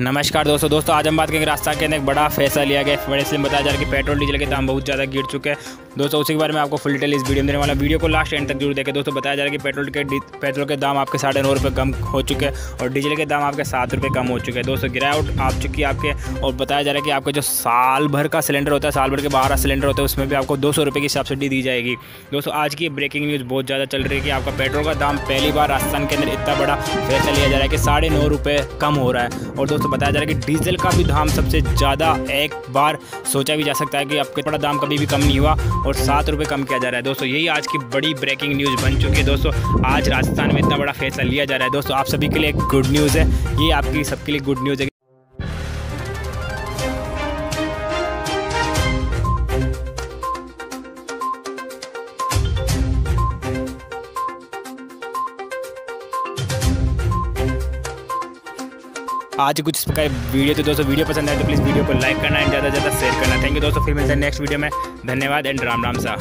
नमस्कार दोस्तों दोस्तों, आज हम बात करेंगे राजस्थान के अंदर एक बड़ा फैसला लिया गया बड़े इसलिए बताया जा रहा है कि पेट्रोल, डीजल के दाम बहुत ज़्यादा गिर चुके हैं। दोस्तों, उसी के बारे में आपको फुल डिटेल इस वीडियो में देने वाला वीडियो को लास्ट एंड तक ज़रूर देखें। दोस्तों, बताया जा रहा है कि पेट्रोल के पेट्रोल के दाम आपके साढ़े नौ रुपये कम हो चुके हैं और डीजल के दाम आपके सात रुपये कम हो चुके हैं। दोस्तों, गिरावट आ चुकी है आपके और बताया जा रहा है कि आपके जो साल भर का सिलेंडर होता है, साल भर के बारह सिलेंडर होता है, उसमें भी आपको दो सौ रुपये की सब्सिडी दी जाएगी। दोस्तों, आज की ब्रेकिंग न्यूज़ बहुत ज़्यादा चल रही है कि आपका पेट्रोल का दाम पहली बार राजस्थान के अंदर इतना बड़ा फैसला लिया जा रहा है कि साढ़े नौ रुपये कम हो रहा है। और दोस्तों बताया जा रहा है कि डीजल का भी दाम सबसे ज़्यादा एक बार सोचा भी जा सकता है कि आपके बड़ा दाम कभी भी कम नहीं हुआ और सात रुपये कम किया जा रहा है। दोस्तों, यही आज की बड़ी ब्रेकिंग न्यूज़ बन चुकी है। दोस्तों, आज राजस्थान में इतना बड़ा फैसला लिया जा रहा है। दोस्तों, आप सभी के लिए गुड न्यूज़ है। ये आपकी, सबके लिए गुड न्यूज़ है आज कुछ प्रकार वीडियो तो दोस्तों, वीडियो पसंद आए तो प्लीज़ वीडियो को लाइक करना एंड ज़्यादा से ज़्यादा शेयर करना। थैंक यू दोस्तों, फिर मिलते हैं नेक्स्ट वीडियो में। धन्यवाद एंड राम राम सा।